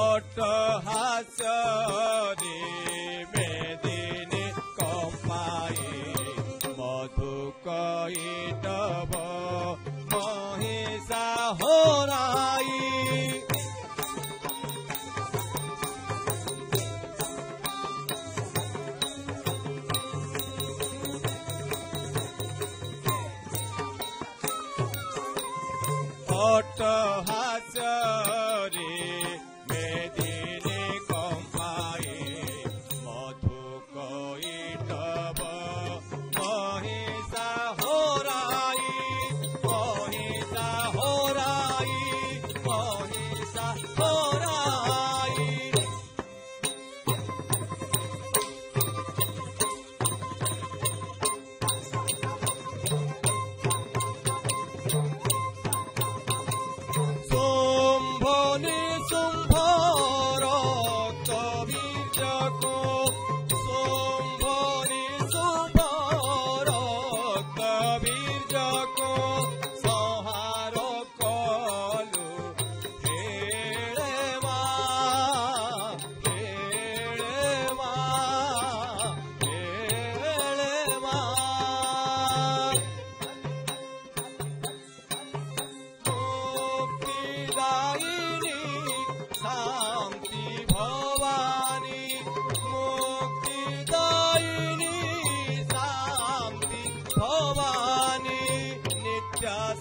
অট হাসরে বেদিনী কপাই মধু কইটব মহিষা হরাই। অট হা पूजा को Shiva.